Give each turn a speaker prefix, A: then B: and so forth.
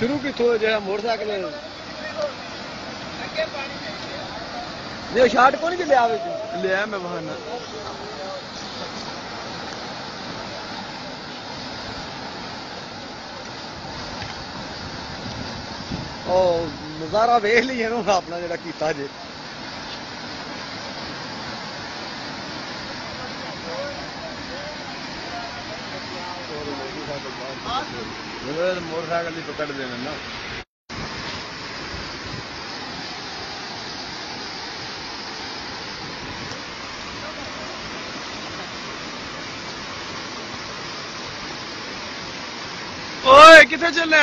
A: ਜਿਹੜਾ ਮੋਟਰਸਾਈਕਲ? ਨੇ ਸ਼ਾਟ ਕੋਣ ਕਿ ਲਿਆ ਵਿੱਚ?
B: ਲਿਆ ਮੈਂ ਬਹਾਨਾ।
A: ਉਹ ਨਜ਼ਾਰਾ ਵੇਖ ਲਈ ਇਹਨੂੰ ਆਪਣਾ ਜਿਹੜਾ ਕੀਤਾ ਜੇ।
B: ਮੇਰੇ ਮੋਟਰਸਾਈਕਲ ਦੀ ਪਕੜ ਦੇਣਾ ਨਾ ਓਏ ਕਿੱਥੇ ਚੱਲੇ